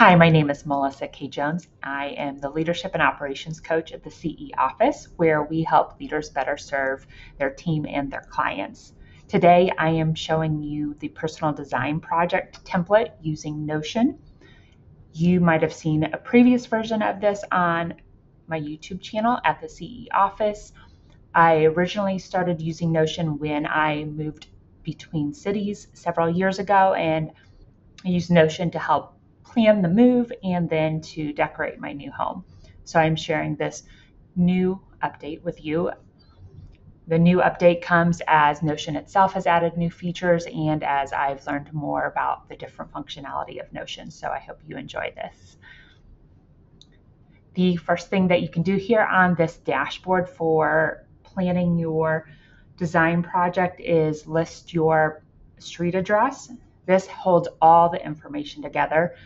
Hi, my name is Melissa K. Jones. I am the Leadership and Operations Coach at the CEOffice, where we help leaders better serve their team and their clients. Today, I am showing you the personal design project template using Notion. You might have seen a previous version of this on my YouTube channel at the CEOffice. I originally started using Notion when I moved between cities several years ago, and I used Notion to help plan the move and then to decorate my new home. So I'm sharing this new update with you the new update comes as Notion itself has added new features and as I've learned more about the different functionality of Notion. So I hope you enjoy this. The first thing that you can do here on this dashboard for planning your design project is list your street address. This holds all the information together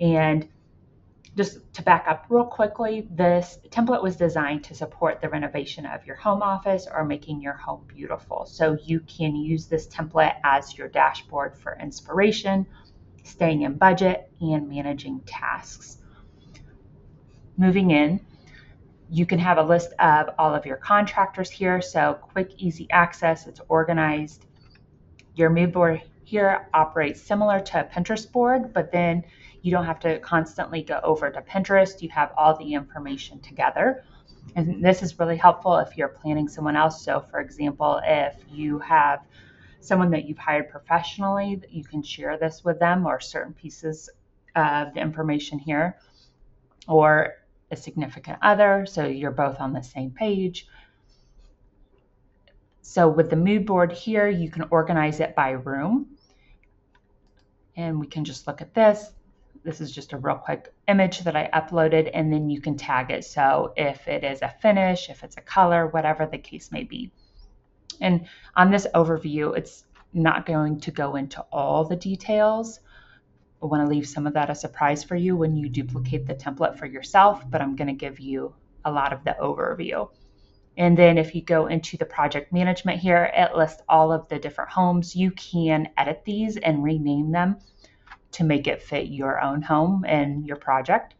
and just to back up real quickly, this template was designed to support the renovation of your home office or making your home beautiful. So you can use this template as your dashboard for inspiration, staying in budget, and managing tasks. Moving in, you can have a list of all of your contractors here. So quick, easy access, it's organized. Your mood board here operates similar to a Pinterest board, but then you don't have to constantly go over to Pinterest. You have all the information together. And this is really helpful if you're planning someone else. So, for example, if you have someone that you've hired professionally, you can share this with them or certain pieces of the information here, or a significant other, so you're both on the same page. So, with the mood board here, you can organize it by room. And we can just look at this. This is just a real quick image that I uploaded, and then you can tag it. So if it is a finish, if it's a color, whatever the case may be. And on this overview, it's not going to go into all the details. I want to leave some of that a surprise for you when you duplicate the template for yourself, but I'm going to give you a lot of the overview. And then if you go into the project management here, it lists all of the different homes. You can edit these and rename them to make it fit your own home and your project.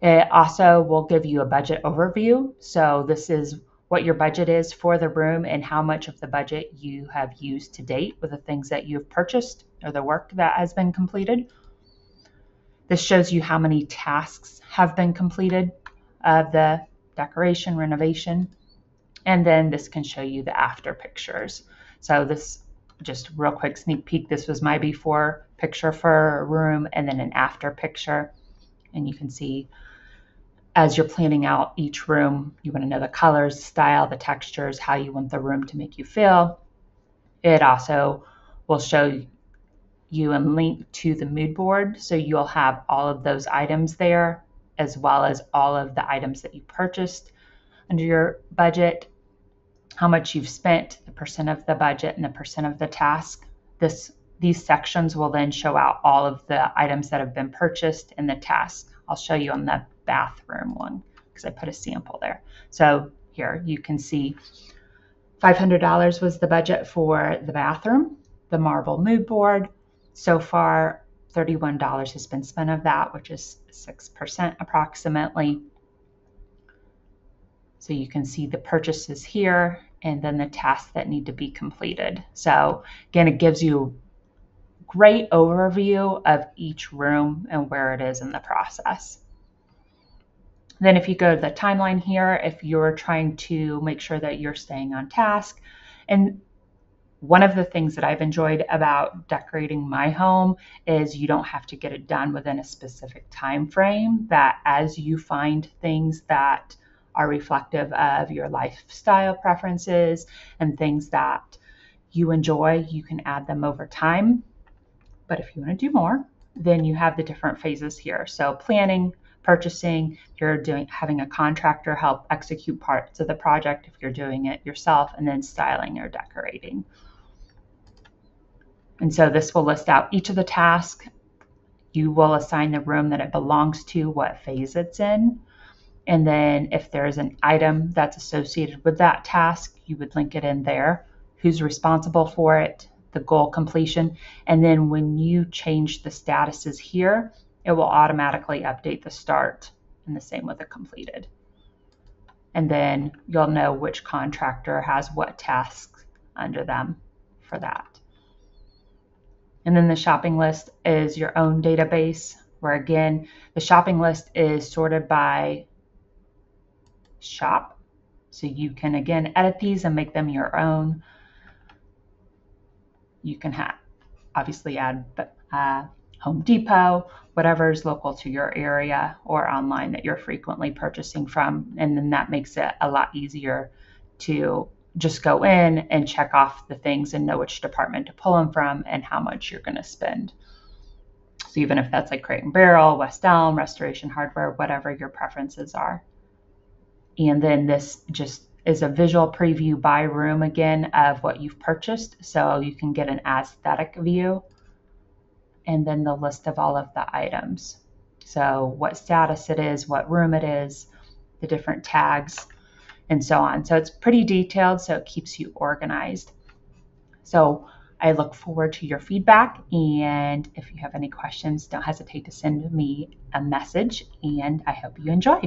It also will give you a budget overview. So this is what your budget is for the room and how much of the budget you have used to date with the things that you've purchased or the work that has been completed. This shows you how many tasks have been completed of the decoration, renovation, and then this can show you the after pictures. So this just real quick sneak peek. This was my before picture for a room and then an after picture. And you can see as you're planning out each room, you want to know the colors, style, the textures, how you want the room to make you feel. It also will show you a link to the mood board. So you'll have all of those items there, as well as all of the items that you purchased under your budget how much you've spent, the percent of the budget, and the percent of the task. This these sections will then show out all of the items that have been purchased in the task. I'll show you on the bathroom one because I put a sample there. So here you can see $500 was the budget for the bathroom, the marble mood board. So far, $31 has been spent of that, which is 6% approximately. So you can see the purchases here and then the tasks that need to be completed. So again, it gives you great overview of each room and where it is in the process. Then if you go to the timeline here, if you're trying to make sure that you're staying on task, and one of the things that I've enjoyed about decorating my home is you don't have to get it done within a specific time frame that as you find things that are reflective of your lifestyle preferences and things that you enjoy. You can add them over time. But if you want to do more, then you have the different phases here. So planning, purchasing, you're doing having a contractor help execute parts of the project if you're doing it yourself, and then styling or decorating. And so this will list out each of the tasks. You will assign the room that it belongs to, what phase it's in. And then if there's an item that's associated with that task, you would link it in there, who's responsible for it, the goal completion. And then when you change the statuses here, it will automatically update the start and the same with the completed. And then you'll know which contractor has what tasks under them for that. And then the shopping list is your own database where again, the shopping list is sorted by shop. So you can again edit these and make them your own. You can have obviously add uh, Home Depot, whatever is local to your area or online that you're frequently purchasing from. And then that makes it a lot easier to just go in and check off the things and know which department to pull them from and how much you're going to spend. So even if that's like Crate and Barrel, West Elm, Restoration Hardware, whatever your preferences are. And then this just is a visual preview by room again of what you've purchased. So you can get an aesthetic view and then the list of all of the items. So what status it is, what room it is, the different tags, and so on. So it's pretty detailed, so it keeps you organized. So I look forward to your feedback. And if you have any questions, don't hesitate to send me a message. And I hope you enjoy.